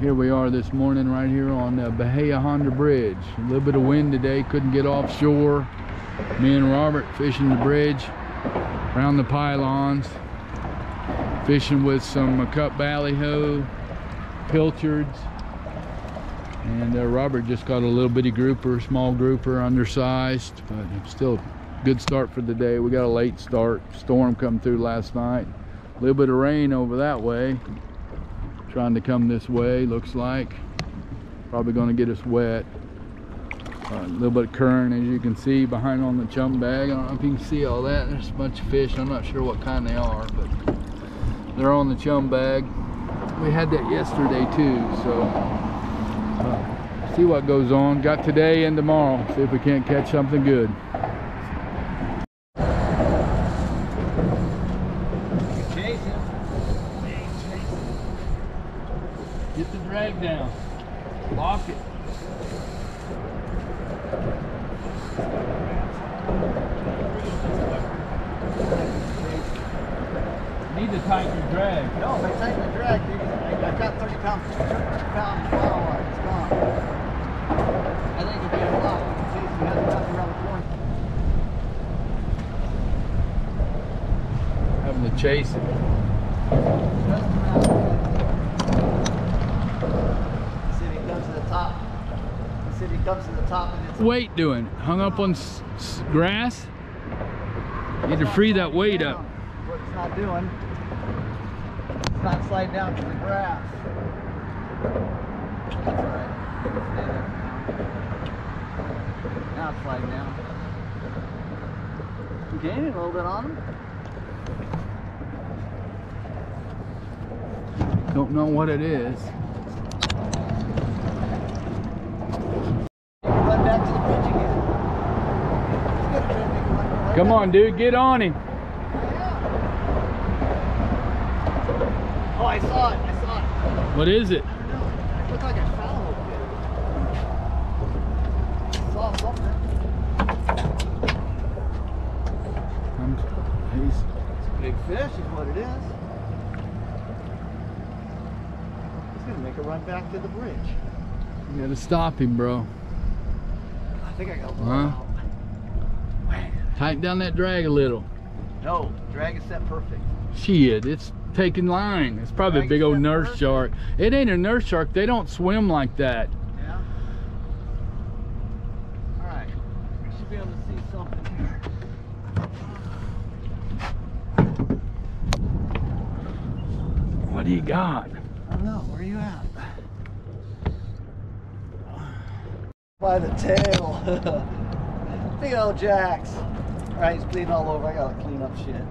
here we are this morning right here on the Bahia Honda Bridge. A little bit of wind today, couldn't get offshore. Me and Robert fishing the bridge around the pylons. Fishing with some cup ballyhoo, pilchards. And uh, Robert just got a little bitty grouper, small grouper, undersized, but still a good start for the day. We got a late start. Storm come through last night. A little bit of rain over that way trying to come this way looks like. Probably going to get us wet. Uh, a little bit of current as you can see behind on the chum bag. I don't know if you can see all that. There's a bunch of fish. I'm not sure what kind they are but they're on the chum bag. We had that yesterday too so uh, see what goes on. Got today and tomorrow. See if we can't catch something good Get the drag down. Lock it. Need to tighten your drag. No, if I tighten the drag, dude, I, I've got 30 pounds, 30 pounds bottle on it. It's gone. I think be a lot. Jason has enough around the corner. Having to chase it. Just around. See if he comes to the top. See if he comes to the top and it's Weight doing? Hung up on grass? Need to free that weight up. What it's not doing, it's not sliding down to the grass. That's all right. Now. Now it's sliding down. Okay, a little bit on him. Don't know what it is. Run back to the bridge again. He's gonna try to make a run right Come on, dude, get on him. Oh, I saw it. I saw it. What is it? I don't know. It looked like a foul. Saw something. I'm, he's, It's a big fish is what it is. He's gonna make a run back to the bridge. you gotta stop him, bro. I think I got one. Huh? Tighten down that drag a little. No, drag is set perfect. Shit, it's taking line. It's probably a big old nurse perfect. shark. It ain't a nurse shark. They don't swim like that. Yeah. All right. We should be able to see something here. What do you got? I don't know. Where are you at? By the tail. Big old Jacks. All right, he's bleeding all over. I gotta clean up shit.